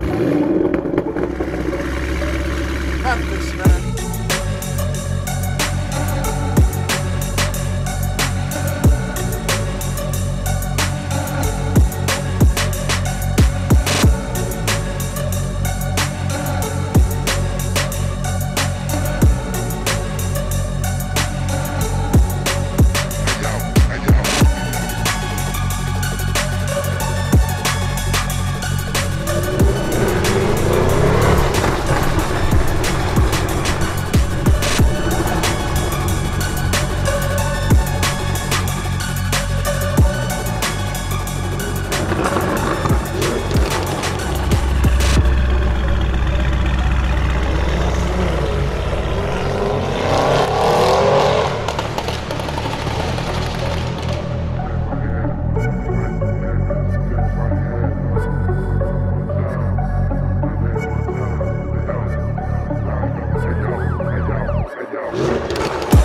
Memphis, yo, yo.